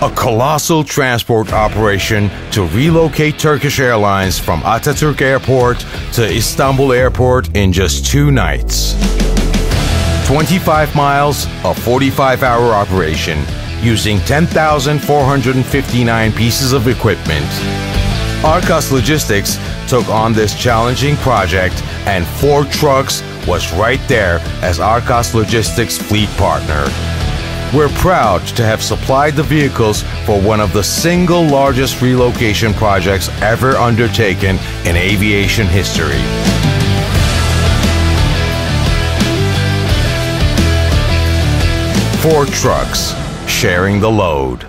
a colossal transport operation to relocate Turkish Airlines from Ataturk Airport to Istanbul Airport in just two nights. 25 miles, a 45 hour operation using 10,459 pieces of equipment. Arkas Logistics took on this challenging project, and Ford Trucks was right there as Arkas Logistics' fleet partner. We're proud to have supplied the vehicles for one of the single largest relocation projects ever undertaken in aviation history. Ford Trucks, sharing the load.